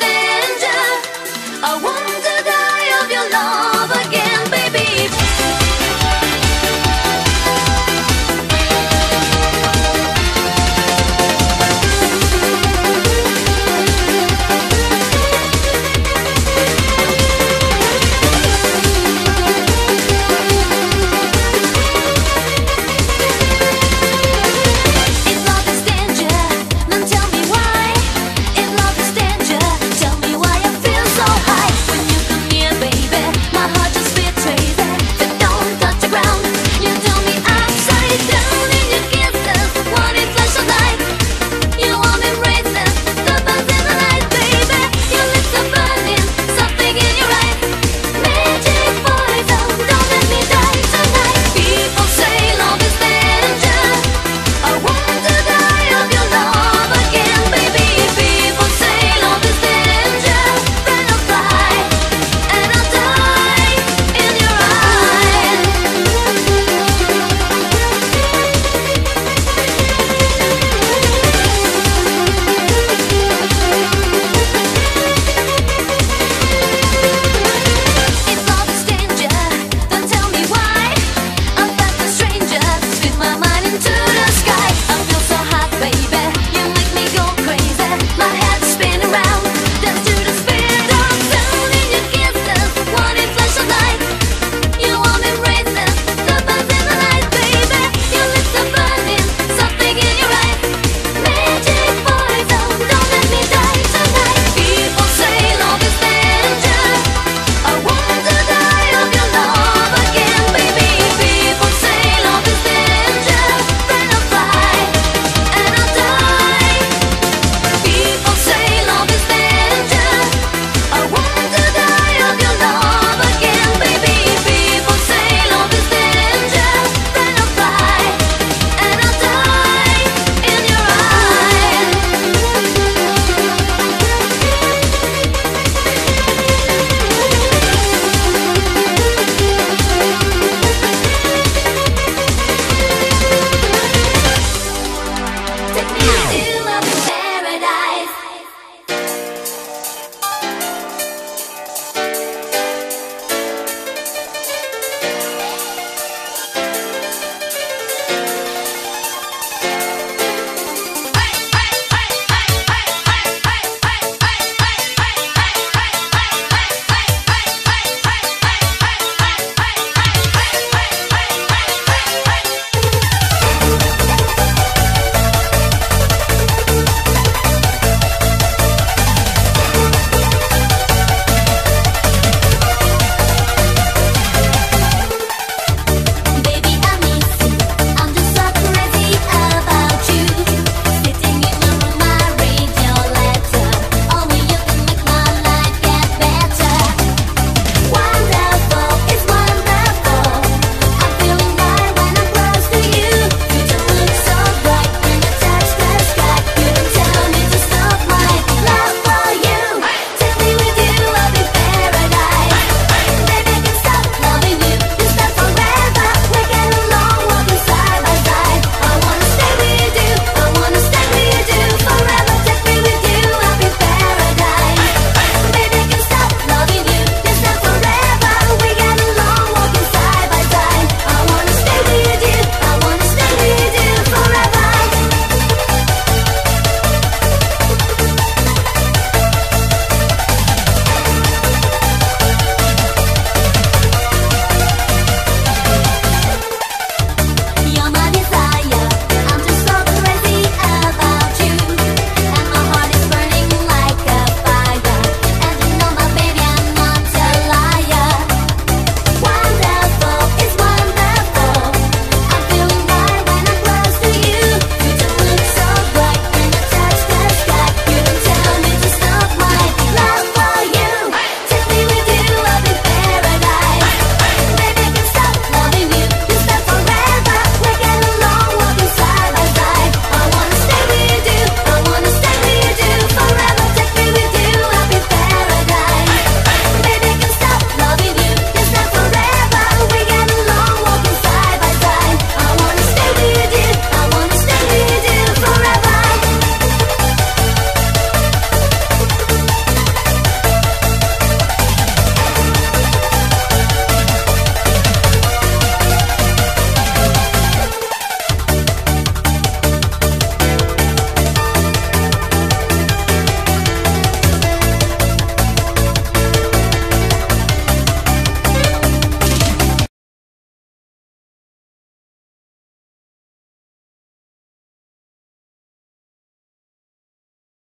Avenger. I want.